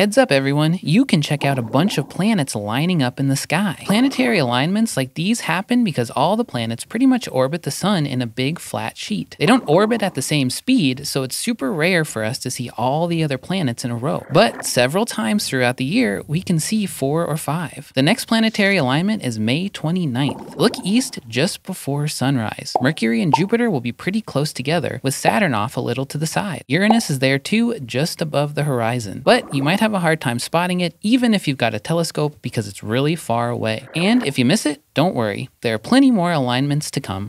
Heads up everyone, you can check out a bunch of planets lining up in the sky. Planetary alignments like these happen because all the planets pretty much orbit the sun in a big flat sheet. They don't orbit at the same speed, so it's super rare for us to see all the other planets in a row. But several times throughout the year, we can see four or five. The next planetary alignment is May 29th. Look east just before sunrise. Mercury and Jupiter will be pretty close together, with Saturn off a little to the side. Uranus is there too, just above the horizon. But you might have a hard time spotting it, even if you've got a telescope, because it's really far away. And if you miss it, don't worry, there are plenty more alignments to come.